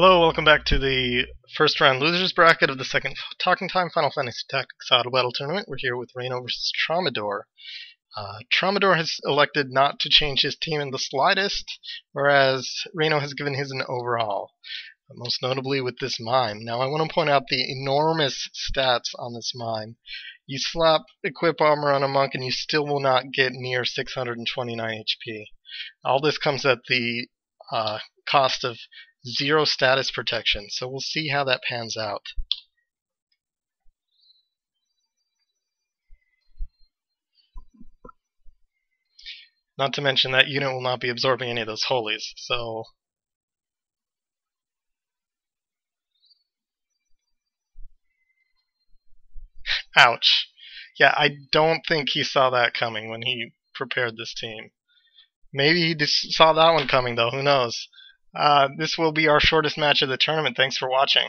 Hello, welcome back to the first round losers bracket of the second Talking Time Final Fantasy Tactics Auto Battle Tournament. We're here with reinoe versus Traumadore. Uh, Traumadore has elected not to change his team in the slightest, whereas reinoe has given his an overhaul, most notably with this mime. Now, I want to point out the enormous stats on this mime. You slap equip armor on a monk and you still will not get near 629 HP. All this comes at the uh, cost of zero status protection. So we'll see how that pans out. Not to mention that unit will not be absorbing any of those holies, so Ouch. Yeah, I don't think he saw that coming when he prepared this team. Maybe he saw that one coming, though. Who knows? Uh, this will be our shortest match of the tournament. Thanks for watching.